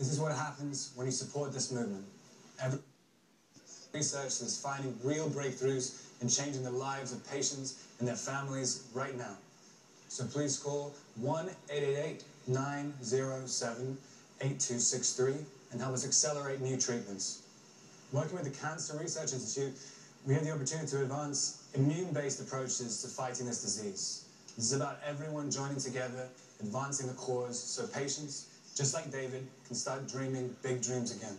This is what happens when you support this movement. Every research is finding real breakthroughs and changing the lives of patients and their families right now. So please call 1-888-907-8263 and help us accelerate new treatments. Working with the Cancer Research Institute, we have the opportunity to advance immune-based approaches to fighting this disease. This is about everyone joining together, advancing the cause, so patients, just like David, can start dreaming big dreams again.